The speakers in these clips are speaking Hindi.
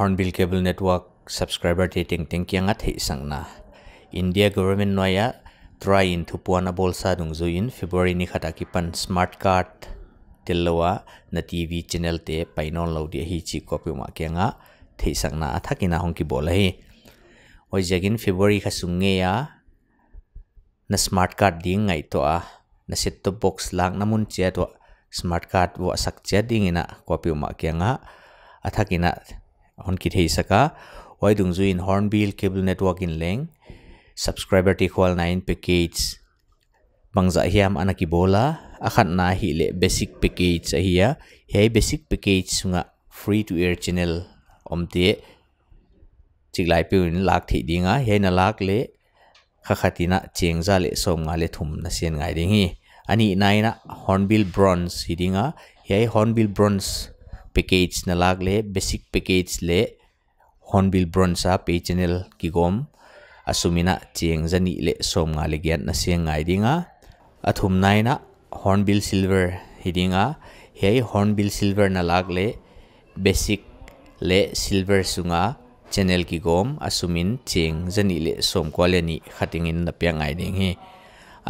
Hornbill Cable Network subscriber te ting ting kia nga thei sang na. India government noya try in puana bolsa dung zo in February ni khata ki pan smart card telwa na TV channel te painon lo dia hi chi copy ma kia nga thei sang na. Athakina hong ki bola hi. Oi jagin February kha ya na smart card ding ngai to a. Na set top box lang namun che to smart card wa sak che ding ina copy ma kia nga athakina hon ki thei saka. Wai dung zu in hornbill cable network in leng. Subscriber ti khwal 9 package. Bangza hiam anaki bola. Akhat na hi le basic package ahia hei basic package sunga free to air channel omte chiklai pe in lak thi dinga he na lak le. Khakhatina chengza le somnga le thum na sen ngai ding ani naina hornbill bronze hidinga hei hornbill bronze package Nagle basic package ले हॉनबिल ब्रोंसा पे चेनेल किगोम असुमिना चेंग जनी ले सोम गा लेगेट नाइदिंगा अथुम नाइना हॉर्नबिल सिल्वर हिदिंगा हे हॉर्नबिल सिल्वर नागले बेसिक ले सिल्वर सुंगा चेनेल किगोम असुमिन चेंग जनी ले सोम क्वालेनी खटिंग इन नप्यांग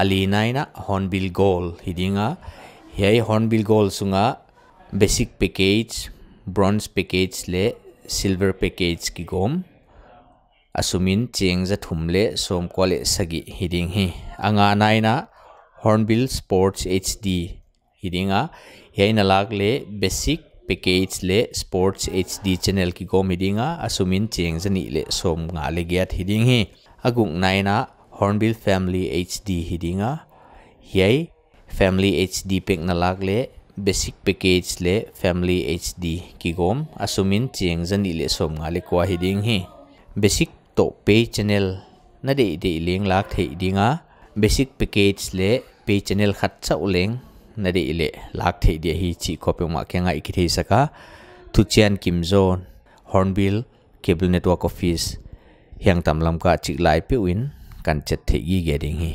अली नाइना हॉर्नबिल गोल हिदिंगा हे हॉर्नबिल गोल सुंगा बेसिक पेकेज ब्रॉन्ज पैकेज ले सिल्वर पैकेज की गोम असुमिन चेंज थुमले सोम कॉले सगी हिडिंग ही अंगा नाइना हॉर्नबिल स्पोर्ट्स एचडी हिडिंगा यही नलागले बेसिक पैकेज ले स्पोर्ट्स एचडी चैनल की गोम हिडिंगा असुमिन चेंज नीले सोम गाले गया हिडिंग ही अगुंग नाइना हॉर्नबिल फैमिली एचडी हिडिंगा यही फैमिली एचडी पेक नलागले basic package le family hd kigom, asumin cheng jani le som nga le kwa hiding hi. Basic to pay channel, na de de leng lak thei dinga basic package le pay channel khat chau leng, na de le lak thei de hi chi khope ma kenga ikithei saka. Thu chian kim zone, hornbill cable network office hiang tam lam ka chik lai pe win, kan chet thei gi ge ding hi.